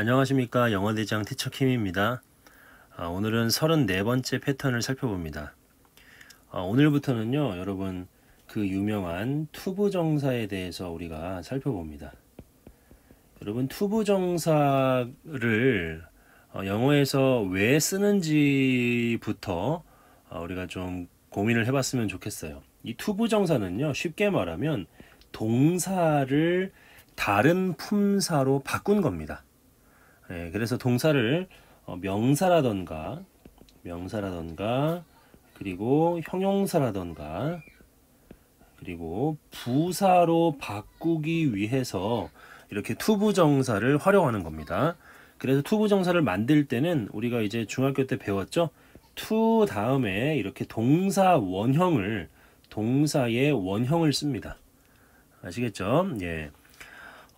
안녕하십니까 영어대장 Teacher Kim입니다. 아, 오늘은 34번째 패턴을 살펴봅니다. 아, 오늘부터는요 여러분 그 유명한 to부정사에 대해서 우리가 살펴봅니다. 여러분 to부정사를 어, 영어에서 왜 쓰는지부터 어, 우리가 좀 고민을 해봤으면 좋겠어요. 이 to부정사는요 쉽게 말하면 동사를 다른 품사로 바꾼 겁니다. 예, 그래서 동사를 어, 명사라던가 명사라던가 그리고 형용사라던가 그리고 부사로 바꾸기 위해서 이렇게 to부정사를 활용하는 겁니다. 그래서 to부정사를 만들 때는 우리가 이제 중학교 때 배웠죠. to 다음에 이렇게 동사 원형을 동사의 원형을 씁니다. 아시겠죠? 예.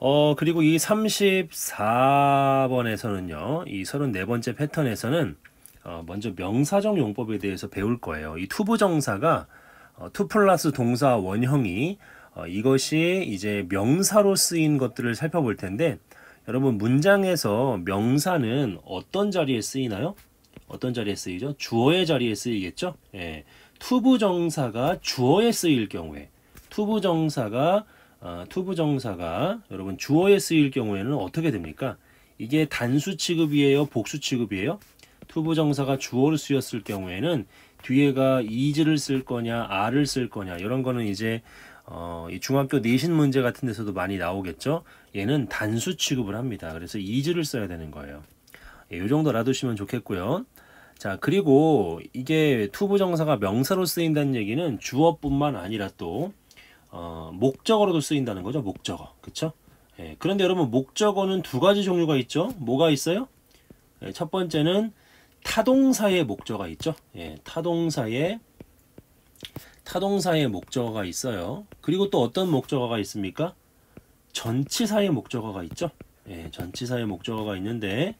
어, 그리고 이 34번에서는요, 이 34번째 패턴에서는 어, 먼저 명사적 용법에 대해서 배울 거예요. 이 to부정사가 어, to 플러스 동사 원형이 어, 이것이 이제 명사로 쓰인 것들을 살펴볼 텐데 여러분 문장에서 명사는 어떤 자리에 쓰이나요? 어떤 자리에 쓰이죠? 주어의 자리에 쓰이겠죠? 예. to부정사가 주어에 쓰일 경우에 to부정사가 어, to부정사가 여러분 주어에 쓰일 경우에는 어떻게 됩니까? 이게 단수 취급이에요? 복수 취급이에요? to부정사가 주어로 쓰였을 경우에는 뒤에가 is를 쓸 거냐, are를 쓸 거냐 이런 거는 이제 어, 이 중학교 내신 문제 같은 데서도 많이 나오겠죠. 얘는 단수 취급을 합니다. 그래서 is를 써야 되는 거예요. 예, 이 정도 알아두시면 좋겠고요. 자 그리고 이게 to부정사가 명사로 쓰인다는 얘기는 주어뿐만 아니라 또 어, 목적어로도 쓰인다는 거죠. 목적어. 그쵸? 예, 그런데 여러분 목적어는 두 가지 종류가 있죠. 뭐가 있어요? 예, 첫 번째는 타동사의 목적어가 있죠. 예, 타동사의 타동사의 목적어가 있어요. 그리고 또 어떤 목적어가 있습니까? 전치사의 목적어가 있죠. 예, 전치사의 목적어가 있는데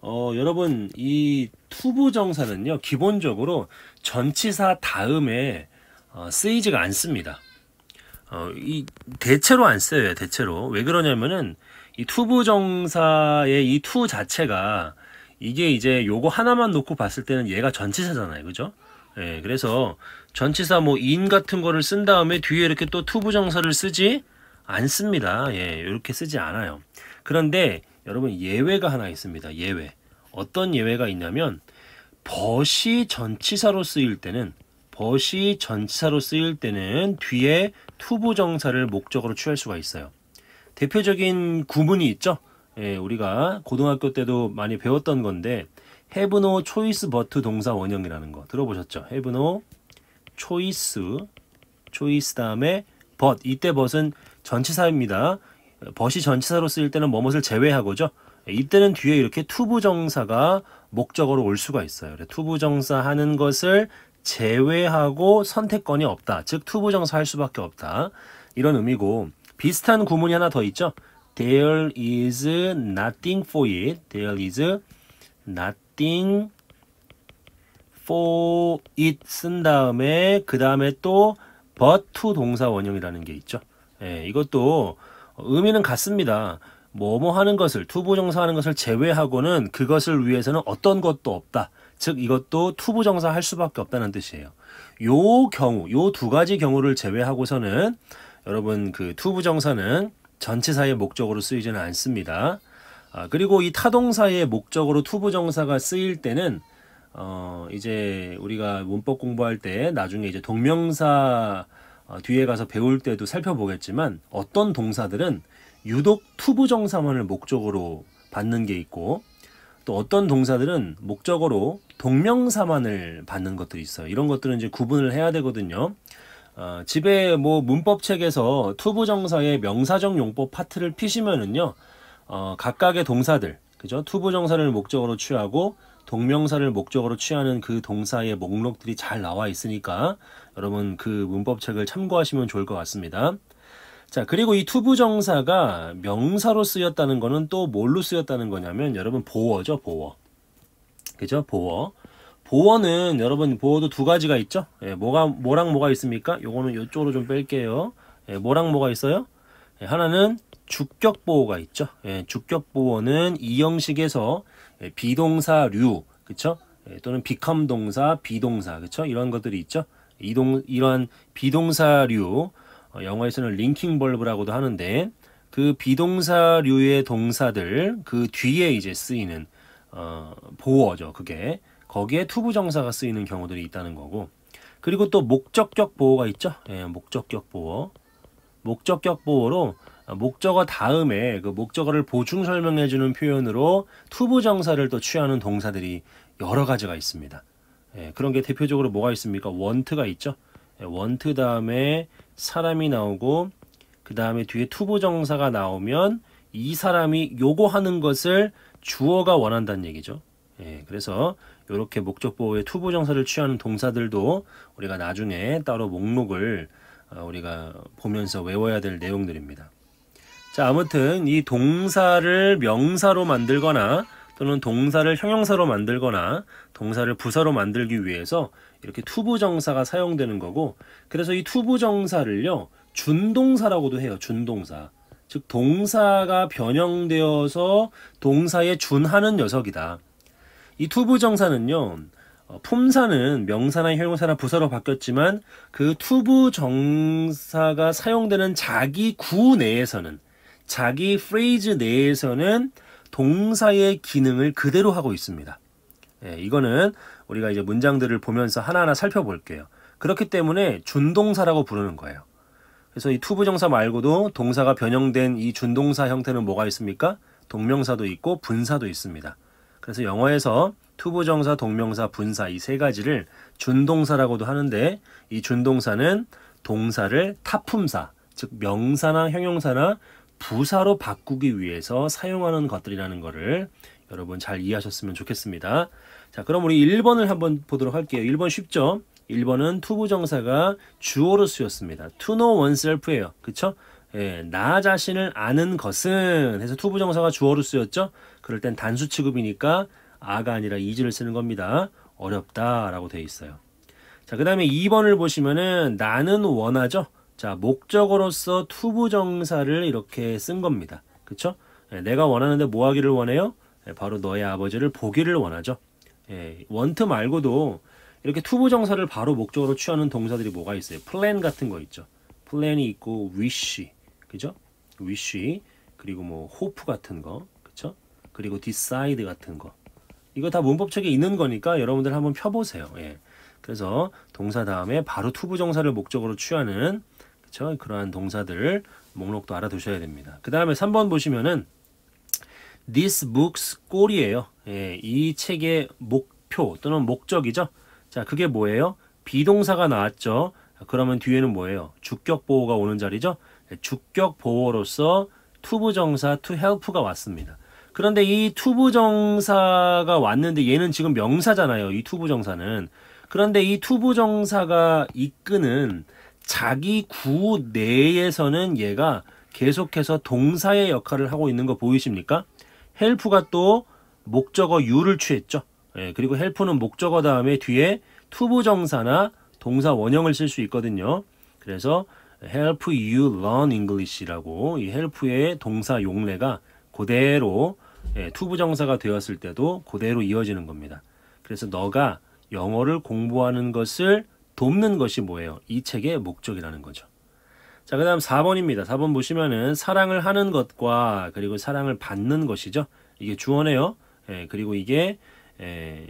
어, 여러분 이 to부정사는요 기본적으로 전치사 다음에 어, 쓰이지가 않습니다. 어, 이 대체로 안 써요. 대체로 왜 그러냐면은 이 to부정사의 이 to 자체가 이게 이제 요거 하나만 놓고 봤을 때는 얘가 전치사잖아요. 그죠? 예, 그래서 전치사 뭐 in 같은 거를 쓴 다음에 뒤에 이렇게 또 to부정사를 쓰지 않습니다. 예, 이렇게 쓰지 않아요. 그런데 여러분 예외가 하나 있습니다. 예외. 어떤 예외가 있냐면 벗이 전치사로 쓰일 때는 벗이 전치사로 쓰일 때는 뒤에 투부 정사를 목적으로 취할 수가 있어요. 대표적인 구문이 있죠. 예, 우리가 고등학교 때도 많이 배웠던 건데 have no choice but 동사 원형이라는 거 들어보셨죠? have no choice choice 다음에 but 이때 but은 전치사입니다. but이 전치사로 쓰일 때는 뭐뭐를 제외하고죠. 이때는 뒤에 이렇게 to부정사가 목적어로 올 수가 있어요. to부정사 하는 것을 제외하고 선택권이 없다. 즉 to부정사 할 수밖에 없다. 이런 의미고 비슷한 구문이 하나 더 있죠. There is nothing for it. There is nothing for it 쓴 다음에 그 다음에 또 but to 동사 원형이라는 게 있죠. 예, 이것도 의미는 같습니다. 뭐뭐 하는 것을 to부정사 하는 것을 제외하고는 그것을 위해서는 어떤 것도 없다. 즉 이것도 to부정사 할 수밖에 없다는 뜻이에요. 요 경우, 요 두 가지 경우를 제외하고서는 여러분 그 to부정사는 전치사의 목적어로 쓰이지는 않습니다. 아, 그리고 이 타동사의 목적어로 to부정사가 쓰일 때는 어, 이제 우리가 문법 공부할 때 나중에 이제 동명사 어, 뒤에 가서 배울 때도 살펴보겠지만 어떤 동사들은 유독 to부정사만을 목적어로 받는 게 있고 또 어떤 동사들은 목적어로 동명사만을 받는 것들이 있어요. 이런 것들은 이제 구분을 해야 되거든요. 어, 집에 뭐 문법책에서 to부정사의 명사적 용법 파트를 피시면은요, 어, 각각의 동사들, 그죠? to부정사를 목적어로 취하고 동명사를 목적어로 취하는 그 동사의 목록들이 잘 나와 있으니까 여러분 그 문법책을 참고하시면 좋을 것 같습니다. 자, 그리고 이 to부정사가 명사로 쓰였다는 거는 또 뭘로 쓰였다는 거냐면 여러분 보어죠, 보어. 그죠? 보어. 보어는 여러분 보어도 두 가지가 있죠? 예, 뭐가 뭐랑 뭐가 있습니까? 요거는 이쪽으로 좀 뺄게요. 예, 뭐랑 뭐가 있어요? 예, 하나는 주격보어가 있죠. 예, 주격보어는 이 형식에서 예, be동사류, 그쵸? 예, 또는 become 동사, be동사, 그쵸? 이런 것들이 있죠. 이동, 이러한 be동사류, 어, 영어에서는 linking verb라고도 하는데, 그 be동사류의 동사들, 그 뒤에 이제 쓰이는, 어, 보어죠, 그게. 거기에 to부정사가 쓰이는 경우들이 있다는 거고. 그리고 또 목적격 보어가 있죠. 예, 목적격 보호. 목적격 보호로 목적어 다음에 그 목적어를 보충 설명해 주는 표현으로 to부정사를 또 취하는 동사들이 여러 가지가 있습니다. 예, 그런 게 대표적으로 뭐가 있습니까? want가 있죠. 예, want 다음에 사람이 나오고 그 다음에 뒤에 to부정사가 나오면 이 사람이 요거 하는 것을 주어가 원한다는 얘기죠. 예, 그래서 이렇게 목적 보어의 to부정사를 취하는 동사들도 우리가 나중에 따로 목록을 어, 우리가 보면서 외워야 될 내용들입니다. 자, 아무튼 이 동사를 명사로 만들거나 또는 동사를 형용사로 만들거나 동사를 부사로 만들기 위해서 이렇게 to부정사가 사용되는 거고 그래서 이 to부정사를요 준동사라고도 해요 준동사 즉 동사가 변형되어서 동사에 준하는 녀석이다 이 투부정사는요 어, 품사는 명사나 형용사나 부사로 바뀌었지만 그 투부정사가 사용되는 자기 구 내에서는 자기 phrase 내에서는 동사의 기능을 그대로 하고 있습니다. 예, 이거는 우리가 이제 문장들을 보면서 하나하나 살펴볼게요. 그렇기 때문에 준동사라고 부르는 거예요. 그래서 이 투부정사 말고도 동사가 변형된 이 준동사 형태는 뭐가 있습니까? 동명사도 있고 분사도 있습니다. 그래서 영어에서 투부정사, 동명사, 분사 이 세 가지를 준동사라고도 하는데 이 준동사는 동사를 타품사, 즉 명사나 형용사나 부사로 바꾸기 위해서 사용하는 것들이라는 것을 여러분 잘 이해하셨으면 좋겠습니다. 자, 그럼 우리 1번을 한번 보도록 할게요. 1번 쉽죠? 1번은 투부정사가 주어로 쓰였습니다. to know oneself예요. 그쵸? 예, 나 자신을 아는 것은 해서 투부정사가 주어로 쓰였죠? 그럴 땐 단수 취급이니까 are가 아니라 is를 쓰는 겁니다. 어렵다라고 되어 있어요. 자, 그 다음에 2번을 보시면은 나는 원하죠? 자, 목적어로서 투부정사를 이렇게 쓴 겁니다. 그쵸? 예, 내가 원하는데 뭐 하기를 원해요? 예, 바로 너의 아버지를 보기를 원하죠. 예, want 말고도 이렇게 투부 정사를 바로 목적으로 취하는 동사들이 뭐가 있어요? 플랜 같은 거 있죠. 플랜이 있고 wish, 그죠? wish 그리고 뭐 hope 같은 거, 그쵸? 그리고 decide 같은 거. 이거 다 문법책에 있는 거니까 여러분들 한번 펴보세요. 예. 그래서 동사 다음에 바로 투부 정사를 목적으로 취하는 그렇죠? 그러한 동사들 목록도 알아두셔야 됩니다. 그 다음에 3번 보시면은 This book's 꼴이에요. 예, 이 책의 목표 또는 목적이죠. 자, 그게 뭐예요? 비동사가 나왔죠. 그러면 뒤에는 뭐예요? 주격 보호가 오는 자리죠. 예, 주격 보호로서 투부정사 to help가 왔습니다. 그런데 이 투부정사가 왔는데 얘는 지금 명사잖아요. 이 투부정사는. 그런데 이 투부정사가 이끄는 자기 구 내에서는 얘가 계속해서 동사의 역할을 하고 있는 거 보이십니까? help가 또 목적어 you를 취했죠. 예, 그리고 help는 목적어 다음에 뒤에 투부 정사나 동사 원형을 쓸 수 있거든요. 그래서 help you learn English라고 이 help의 동사 용례가 그대로 예, 투부 정사가 되었을 때도 그대로 이어지는 겁니다. 그래서 너가 영어를 공부하는 것을 돕는 것이 뭐예요? 이 책의 목적이라는 거죠. 자, 그 다음 4번입니다. 4번 보시면은 사랑을 하는 것과 그리고 사랑을 받는 것이죠. 이게 주어네요. 예, 그리고 이게 예,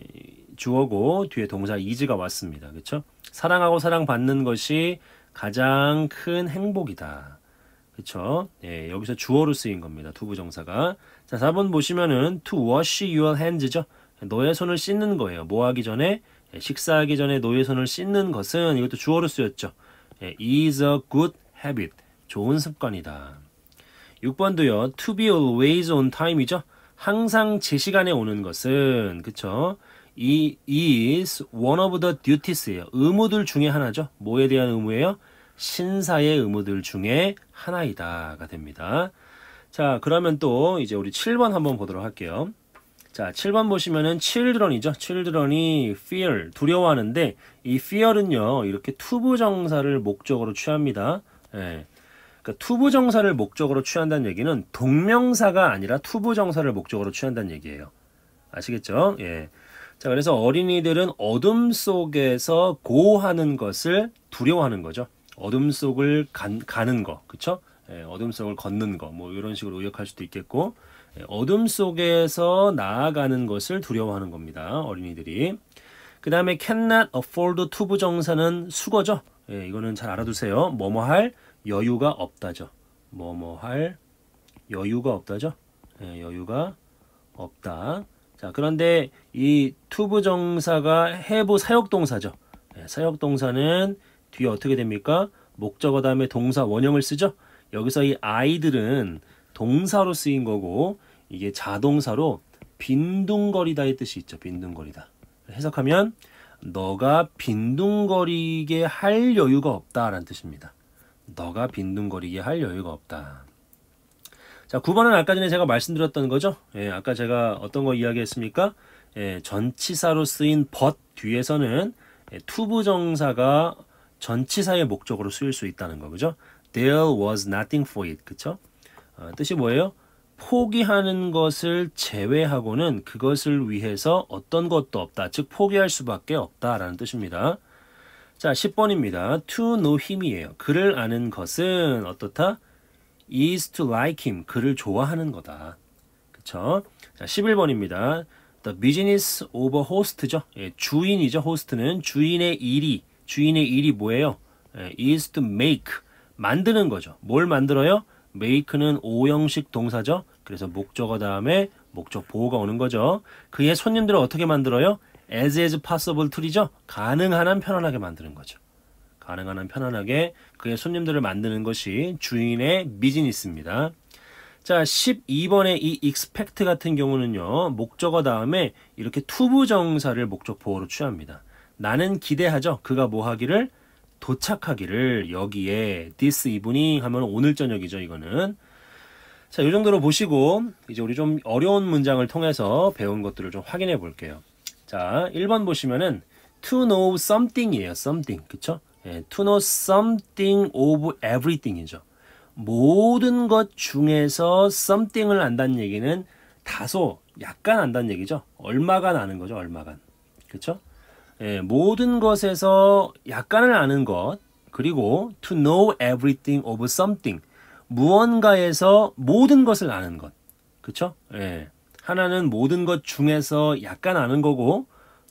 주어고 뒤에 동사 이즈가 왔습니다. 그렇죠? 사랑하고 사랑받는 것이 가장 큰 행복이다. 그렇죠? 예, 여기서 주어로 쓰인 겁니다. 투부정사가. 자, 4번 보시면은 to wash your hands죠. 너의 손을 씻는 거예요. 뭐 하기 전에 예, 식사하기 전에 노예 손을 씻는 것은 이것도 주어로 쓰였죠. 예, is a good habit. 좋은 습관이다. 6번도요. to be always on time이죠. 항상 제 시간에 오는 것은 그쵸? 이 is one of the duties예요. 의무들 중에 하나죠. 뭐에 대한 의무예요? 신사의 의무들 중에 하나이다가 됩니다. 자, 그러면 또 이제 우리 7번 한번 보도록 할게요. 자, 7번 보시면은 children이죠. children이 fear, 두려워하는데 이 fear은요. 이렇게 투부 정사를 목적으로 취합니다. 예. 그러니까 투부 정사를 목적으로 취한다는 얘기는 동명사가 아니라 투부 정사를 목적으로 취한다는 얘기예요. 아시겠죠? 예. 자, 그래서 어린이들은 어둠 속에서 go하는 것을 두려워하는 거죠. 어둠 속을 간, 가는 거, 그쵸? 예, 어둠 속을 걷는 거, 뭐 이런 식으로 의역할 수도 있겠고, 예, 어둠 속에서 나아가는 것을 두려워하는 겁니다. 어린이들이. 그 다음에 cannot afford to 부정사는 수거죠. 예, 이거는 잘 알아두세요. 뭐뭐 할 여유가 없다죠. 뭐뭐 할 여유가 없다죠. 예, 여유가 없다. 자, 그런데 이 투부 정사가 해부 사역 동사죠. 예, 사역 동사는 뒤에 어떻게 됩니까? 목적어 다음에 동사 원형을 쓰죠. 여기서 이 아이들은 동사로 쓰인 거고 이게 자동사로 빈둥거리다의 뜻이 있죠. 빈둥거리다. 해석하면 너가 빈둥거리게 할 여유가 없다라는 뜻입니다. 너가 빈둥거리게 할 여유가 없다. 자, 9번은 아까 전에 제가 말씀드렸던 거죠. 예, 아까 제가 어떤 거 이야기했습니까? 예, 전치사로 쓰인 but 뒤에서는 예, 투부정사가 전치사의 목적으로 쓰일 수 있다는 거, 그죠? There was nothing for it, 그쵸? 어, 뜻이 뭐예요? 포기하는 것을 제외하고는 그것을 위해서 어떤 것도 없다. 즉 포기할 수밖에 없다라는 뜻입니다. 자, 10번입니다. to know him이에요. 그를 아는 것은 어떻다? is to like him. 그를 좋아하는 거다. 그쵸? 자, 11번입니다. The business of a host죠. 예, 주인이죠. 호스트는 주인의 일이 주인의 일이 뭐예요? 예, is to make 만드는 거죠. 뭘 만들어요? make는 오형식 동사죠. 그래서 목적어 다음에 목적 보호가 오는 거죠. 그의 손님들을 어떻게 만들어요? as as possible to이죠. 가능한 한 편안하게 만드는 거죠. 가능한 한 편안하게 그의 손님들을 만드는 것이 주인의 비즈니스입니다. 자, 12번의 이 expect 같은 경우는요. 목적어 다음에 이렇게 투부 정사를 목적 보호로 취합니다. 나는 기대하죠. 그가 뭐 하기를 도착하기를 여기에 this evening 하면 오늘 저녁이죠. 이거는 자, 이 정도로 보시고 이제 우리 좀 어려운 문장을 통해서 배운 것들을 좀 확인해 볼게요. 자, 1번 보시면은 to know something이에요. something. 그쵸? 예, to know something of everything이죠. 모든 것 중에서 something을 안다는 얘기는 다소 약간 안다는 얘기죠. 얼마간 아는 거죠. 얼마간. 그쵸? 예, 모든 것에서 약간을 아는 것 그리고 to know everything of something 무언가에서 모든 것을 아는 것 그쵸? 예. 하나는 모든 것 중에서 약간 아는 거고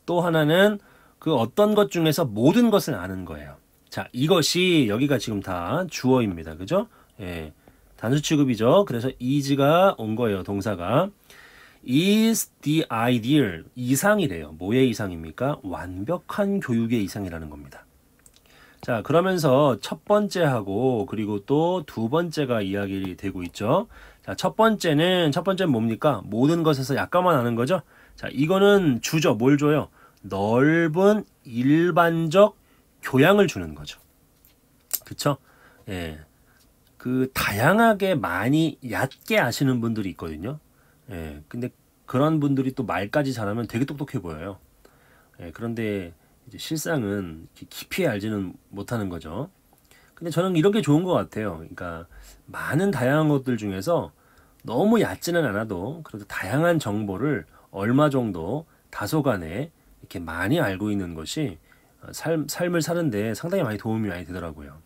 또 하나는 그 어떤 것 중에서 모든 것을 아는 거예요. 자, 이것이 여기가 지금 다 주어입니다. 그죠? 예. 단수 취급이죠. 그래서 is가 온 거예요. 동사가. is the ideal 이상이래요. 뭐의 이상입니까? 완벽한 교육의 이상이라는 겁니다. 자, 그러면서 첫 번째하고 그리고 또 두 번째가 이야기 되고 있죠. 자, 첫 번째는 첫 번째는 뭡니까? 모든 것에서 약간만 아는 거죠. 자, 이거는 주죠. 뭘 줘요? 넓은 일반적 교양을 주는 거죠. 그쵸? 예. 그 다양하게 많이 얕게 아시는 분들이 있거든요. 예. 근데 그런 분들이 또 말까지 잘하면 되게 똑똑해 보여요. 예. 그런데 이제 실상은 깊이 알지는 못하는 거죠. 근데 저는 이런 게 좋은 것 같아요. 그러니까 많은 다양한 것들 중에서 너무 얕지는 않아도 그래도 다양한 정보를 얼마 정도 다소간에 이렇게 많이 알고 있는 것이 삶, 삶을 사는데 상당히 많이 도움이 많이 되더라고요.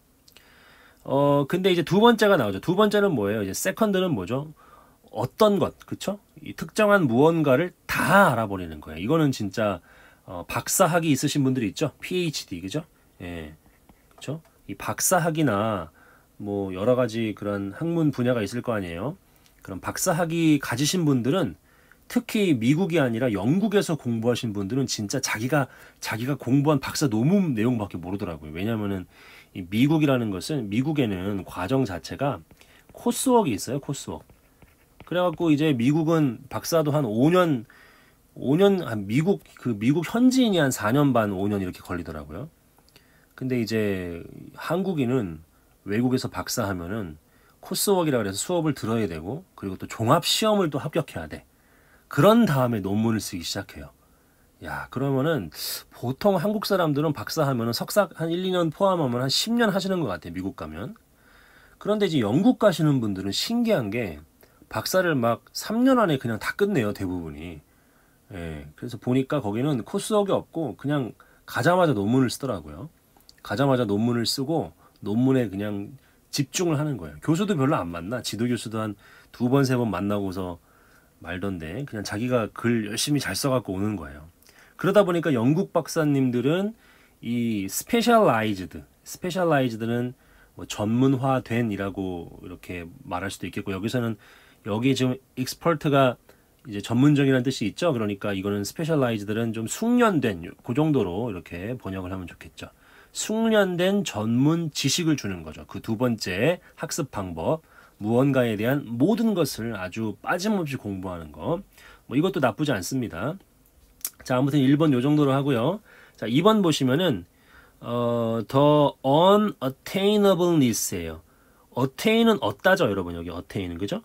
어, 근데 이제 두 번째가 나오죠. 두 번째는 뭐예요? 이제 세컨드는 뭐죠? 어떤 것, 그쵸? 이 특정한 무언가를 다 알아버리는 거예요. 이거는 진짜, 어, 박사학위 있으신 분들이 있죠? PhD, 그죠? 예. 그쵸? 이 박사학위나 뭐 여러 가지 그런 학문 분야가 있을 거 아니에요? 그럼 박사학위 가지신 분들은 특히 미국이 아니라 영국에서 공부하신 분들은 진짜 자기가 자기가 공부한 박사 논문 내용밖에 모르더라고요. 왜냐면은 이 미국이라는 것은 미국에는 과정 자체가 코스웍이 있어요. 코스웍. 그래갖고 이제 미국은 박사도 한 5년 5년 한 미국 그 미국 현지인이 한 4년 반 5년 이렇게 걸리더라고요. 근데 이제 한국인은 외국에서 박사하면은 코스웍이라 그래서 수업을 들어야 되고 그리고 또 종합 시험을 또 합격해야 돼. 그런 다음에 논문을 쓰기 시작해요. 야, 그러면은 보통 한국 사람들은 박사하면은 석사 한 1, 2년 포함하면 한 10년 하시는 것 같아요. 미국 가면. 그런데 이제 영국 가시는 분들은 신기한 게 박사를 막 3년 안에 그냥 다 끝내요 대부분이. 예, 그래서 보니까 거기는 코스웍이 없고 그냥 가자마자 논문을 쓰더라고요. 가자마자 논문을 쓰고 논문에 그냥 집중을 하는 거예요. 교수도 별로 안 만나. 지도 교수도 한 두 번, 세 번 만나고서 말던데 그냥 자기가 글 열심히 잘 써갖고 오는 거예요. 그러다 보니까 영국 박사님들은 이 specialized, specialized는 뭐 전문화된이라고 이렇게 말할 수도 있겠고 여기서는 여기 지금 expert가 이제 전문적이라는 뜻이 있죠. 그러니까 이거는 specialized는 좀 숙련된 그 정도로 이렇게 번역을 하면 좋겠죠. 숙련된 전문 지식을 주는 거죠. 그 두 번째 학습 방법. 무언가에 대한 모든 것을 아주 빠짐없이 공부하는 거. 뭐 이것도 나쁘지 않습니다. 자, 아무튼 1번 요 정도로 하고요. 자, 2번 보시면은 어, 더 unattainableness예요. attain은 얻다죠, 여러분. 여기 attain은 그죠?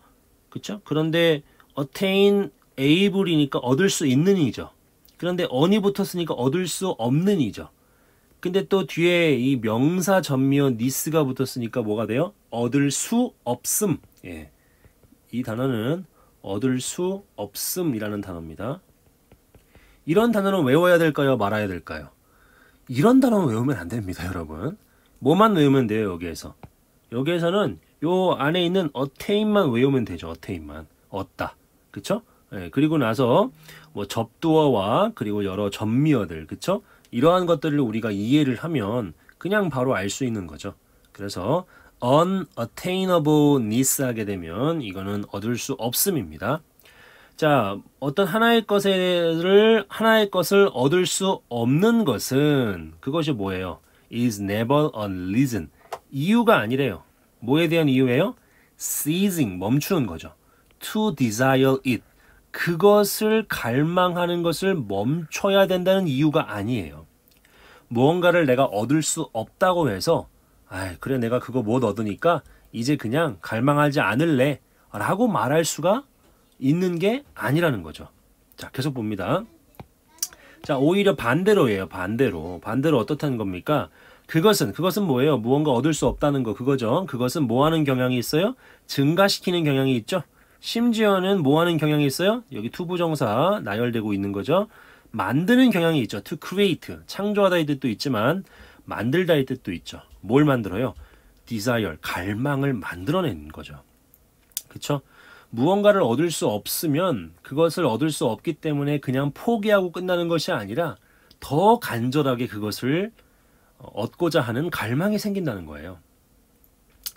그쵸? 그런데 attain able이니까 얻을 수 있는 이죠. 그런데 on이 붙었으니까 얻을 수 없는 이죠. 근데 또 뒤에 이 명사 전미어 니스가 붙었으니까 뭐가 돼요? 얻을 수 없음. 예. 이 단어는 얻을 수 없음이라는 단어입니다. 이런 단어는 외워야 될까요? 말아야 될까요? 이런 단어는 외우면 안 됩니다, 여러분. 뭐만 외우면 돼요, 여기에서. 여기에서는 요 안에 있는 어테인만 외우면 되죠, 어테인만. 얻다. 그쵸? 예, 그리고 나서 뭐 접두어와 그리고 여러 전미어들, 그쵸? 이러한 것들을 우리가 이해를 하면 그냥 바로 알 수 있는 거죠. 그래서 unattainableness 하게 되면 이거는 얻을 수 없음입니다. 자, 어떤 하나의 것을 하나의 것을 얻을 수 없는 것은 그것이 뭐예요? is never a reason. 이유가 아니래요. 뭐에 대한 이유예요? ceasing 멈추는 거죠. To desire it. 그것을 갈망하는 것을 멈춰야 된다는 이유가 아니에요. 무언가를 내가 얻을 수 없다고 해서 아, 그래 내가 그거 못 얻으니까 이제 그냥 갈망하지 않을래 라고 말할 수가 있는 게 아니라는 거죠. 자, 계속 봅니다. 자, 오히려 반대로예요. 반대로. 반대로 어떻다는 겁니까? 그것은 그것은 뭐예요? 무언가 얻을 수 없다는 거 그거죠. 그것은 뭐 하는 경향이 있어요? 증가시키는 경향이 있죠. 심지어는 뭐 하는 경향이 있어요? 여기 투부정사 나열되고 있는 거죠. 만드는 경향이 있죠. to create. 창조하다의 뜻도 있지만 만들다의 뜻도 있죠. 뭘 만들어요? desire. 갈망을 만들어낸 거죠. 그쵸? 무언가를 얻을 수 없으면 그것을 얻을 수 없기 때문에 그냥 포기하고 끝나는 것이 아니라 더 간절하게 그것을 얻고자 하는 갈망이 생긴다는 거예요.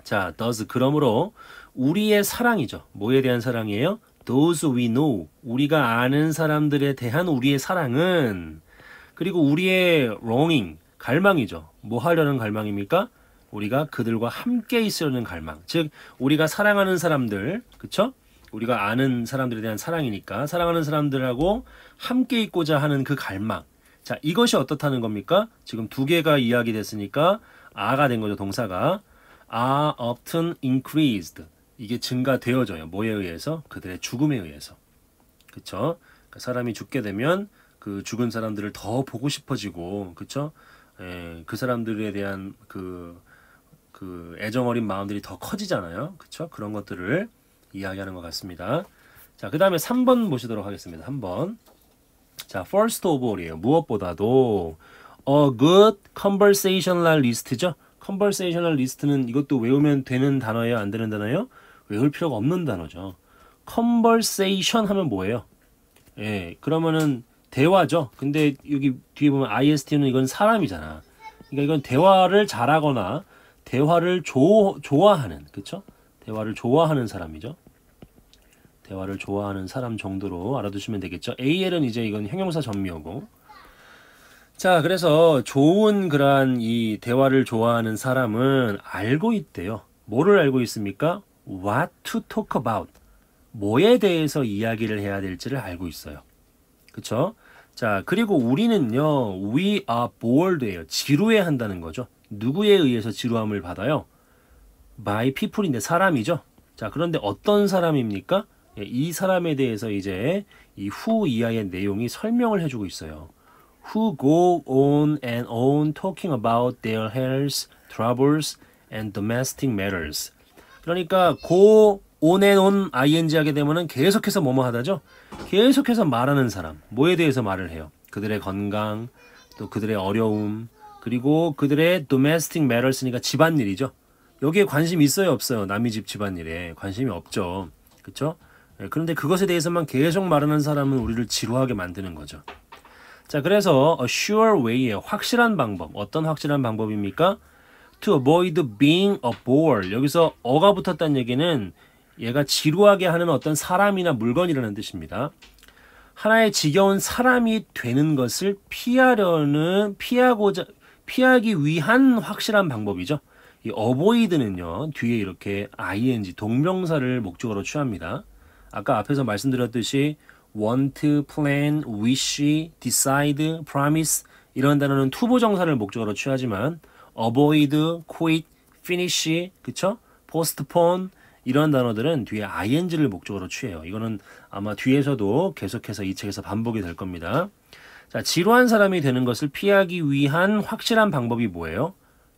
자, does 그러므로 우리의 사랑이죠. 뭐에 대한 사랑이에요? Those we know. 우리가 아는 사람들에 대한 우리의 사랑은 그리고 우리의 longing, 갈망이죠. 뭐 하려는 갈망입니까? 우리가 그들과 함께 있으려는 갈망. 즉, 우리가 사랑하는 사람들, 그쵸? 우리가 아는 사람들에 대한 사랑이니까 사랑하는 사람들하고 함께 있고자 하는 그 갈망. 자, 이것이 어떻다는 겁니까? 지금 두 개가 이야기 됐으니까 아가 된 거죠, 동사가. are often increased. 이게 증가되어져요. 뭐에 의해서? 그들의 죽음에 의해서. 그쵸? 그러니까 사람이 죽게 되면 그 죽은 사람들을 더 보고 싶어지고, 그쵸? 예, 그 사람들에 대한 그, 그 애정 어린 마음들이 더 커지잖아요. 그쵸? 그런 것들을 이야기하는 것 같습니다. 자, 그 다음에 3번 보시도록 하겠습니다. 3번. 자, first of all이에요. 무엇보다도 a good conversational list죠. conversational list는 이것도 외우면 되는 단어예요? 안 되는 단어예요? 외울 필요가 없는 단어죠. conversation 하면 뭐예요? 예, 그러면은 대화죠. 근데 여기 뒤에 보면 ist는 이건 사람이잖아. 그러니까 이건 대화를 잘하거나 대화를 조, 좋아하는, 그쵸? 대화를 좋아하는 사람이죠. 대화를 좋아하는 사람 정도로 알아두시면 되겠죠. AL은 이제 이건 형용사 전미어고. 자, 그래서 좋은 그러한 이 대화를 좋아하는 사람은 알고 있대요. 뭐를 알고 있습니까? What to talk about. 뭐에 대해서 이야기를 해야 될지를 알고 있어요. 그쵸? 자, 그리고 우리는요, we are bored예요. 지루해 한다는 거죠. 누구에 의해서 지루함을 받아요? by people인데 사람이죠. 자, 그런데 어떤 사람입니까? 예, 이 사람에 대해서 이제 이후 이하의 내용이 설명을 해주고 있어요. Who go on and on talking about their health troubles and domestic matters. 그러니까 고 온에 논 ing 하게 되면은 계속해서 뭐뭐 하다죠. 계속해서 말하는 사람 뭐에 대해서 말을 해요. 그들의 건강 또 그들의 어려움 그리고 그들의 domestic matters니까 집안일이죠. 여기에 관심 있어요 없어요? 남의 집 집안일에 관심이 없죠. 그렇죠? 그런데 그것에 대해서만 계속 말하는 사람은 우리를 지루하게 만드는 거죠. 자, 그래서 a sure way의 확실한 방법. 어떤 확실한 방법입니까? To avoid being a bore. 여기서 어가 붙었다는 얘기는 얘가 지루하게 하는 어떤 사람이나 물건이라는 뜻입니다. 하나의 지겨운 사람이 되는 것을 피하려는 피하고자 피하기 위한 확실한 방법이죠. 이 avoid는요 뒤에 이렇게 ing 동명사를 목적으로 취합니다. 아까 앞에서 말씀드렸듯이 want, plan, wish, decide, promise 이런 단어는 투부정사를 목적으로 취하지만 avoid, quit, finish, 그쵸? postpone 이런 단어들은 뒤에 ing를 목적으로 취해요. 이거는 아마 뒤에서도 계속해서 이 책에서 반복이 될 겁니다. 자, 지루한 사람이 되는 것을 피하기 위한 확실한 방법이 뭐예요?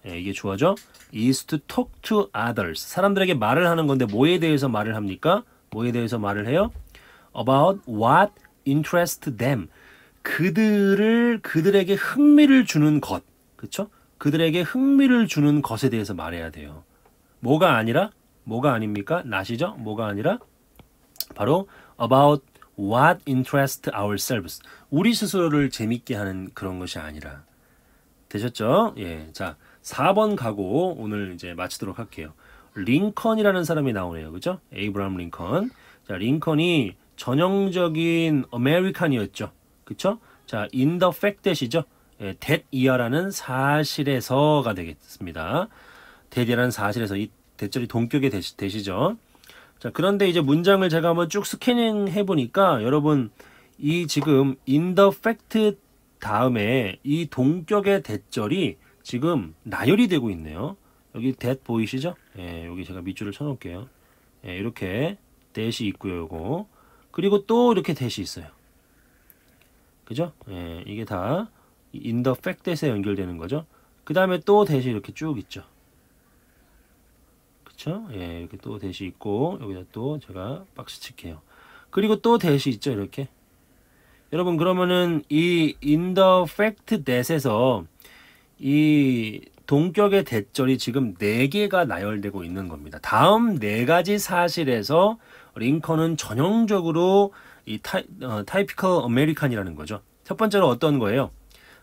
예, 이게 주어죠 is to talk to others. 사람들에게 말을 하는 건데 뭐에 대해서 말을 합니까? 뭐에 대해서 말을 해요? about what interest them. 그들을 그들에게 흥미를 주는 것. 그렇죠? 그들에게 흥미를 주는 것에 대해서 말해야 돼요. 뭐가 아니라 뭐가 아닙니까? 나시죠? 뭐가 아니라 바로 about what interest ourselves. 우리 스스로를 재밌게 하는 그런 것이 아니라 되셨죠? 예. 자, 4번 가고 오늘 이제 마치도록 할게요. 링컨이라는 사람이 나오네요. 그죠? 에이브람 링컨. 자, 링컨이 전형적인 American이었죠. 그쵸? 자, in the fact that이죠. 예, that 이하라는 사실에서가 되겠습니다. that이라는 사실에서 이 that절이 동격의 대시, 대시죠. 자, 그런데 이제 문장을 제가 한번 쭉 스캐닝 해보니까 여러분 이 지금 in the fact 다음에 이 동격의 that절이 지금 나열이 되고 있네요. 여기 that 보이시죠? 예, 여기 제가 밑줄을 쳐놓을게요. 예, 이렇게 that이 있고요, 요거. 그리고 또 이렇게 that이 있어요. 그죠? 예, 이게 다 fact that에 연결되는 거죠. 그 다음에 또 that이 이렇게 쭉 있죠. 그쵸? 예, 이렇게 또 that이 있고 여기다 또 제가 박스 칠게요. 그리고 또 that이 있죠, 이렇게. 여러분 그러면은 이 the fact that에서 이 동격의 that절이 지금 4개가 나열되고 있는 겁니다. 다음 4가지 사실에서 링컨은 전형적으로 이 ty, 어, typical American이라는 거죠. 첫 번째로 어떤 거예요?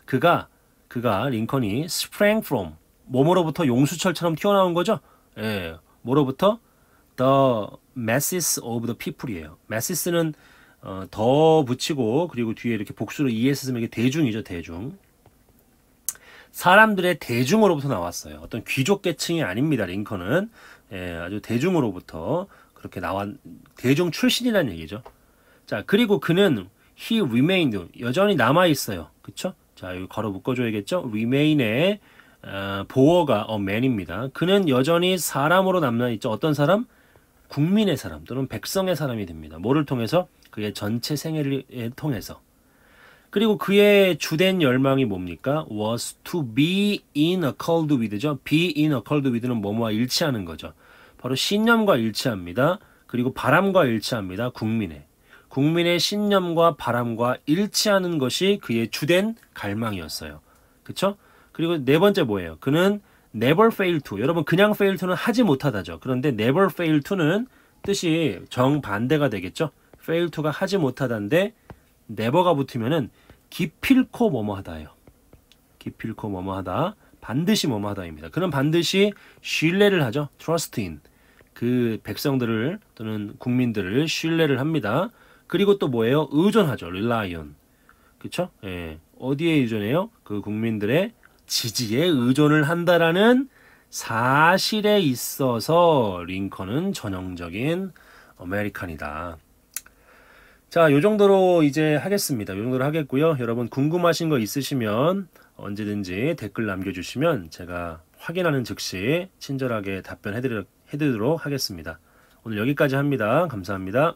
그가 그가 링컨이 sprang from 뭐뭐로부터 용수철처럼 튀어나온 거죠. 예, 뭐로부터 the masses of the people이에요. masses는 어, 더 붙이고 그리고 뒤에 이렇게 복수로 es 쓰면 대중이죠, 대중. 사람들의 대중으로부터 나왔어요. 어떤 귀족 계층이 아닙니다. 링컨은 예, 아주 대중으로부터 그렇게 나온 대중 출신이라는 얘기죠. 자 그리고 그는 he remained 여전히 남아 있어요. 그쵸? 자 여기 걸어 묶어줘야겠죠? remain의 어, 보어가 a man입니다. 그는 여전히 사람으로 남아 있죠. 어떤 사람? 국민의 사람 또는 백성의 사람이 됩니다. 뭐를 통해서? 그의 전체 생애를 통해서. 그리고 그의 주된 열망이 뭡니까? was to be in accord with죠. be in accord with는 뭐뭐와 일치하는 거죠. 바로 신념과 일치합니다. 그리고 바람과 일치합니다. 국민의. 국민의 신념과 바람과 일치하는 것이 그의 주된 갈망이었어요. 그쵸? 그리고 네 번째 뭐예요? 그는 never fail to. 여러분 그냥 fail to는 하지 못하다죠. 그런데 never fail to는 뜻이 정반대가 되겠죠. fail to가 하지 못하다인데 never가 붙으면은 기필코 뭐뭐하다예요. 기필코 뭐뭐하다. 반드시 뭐뭐하다입니다. 그는 반드시 신뢰를 하죠. trust in. 그 백성들을 또는 국민들을 신뢰를 합니다. 그리고 또 뭐예요? 의존하죠. on. 그쵸? 예. 어디에 의존해요? 그 국민들의 지지에 의존을 한다라는 사실에 있어서 링컨은 전형적인 아메리칸이다. 자, 요 정도로 이제 하겠습니다. 요 정도로 하겠고요. 여러분 궁금하신 거 있으시면 언제든지 댓글 남겨주시면 제가 확인하는 즉시 친절하게 답변해드리도록 하겠습니다. 오늘 여기까지 합니다. 감사합니다.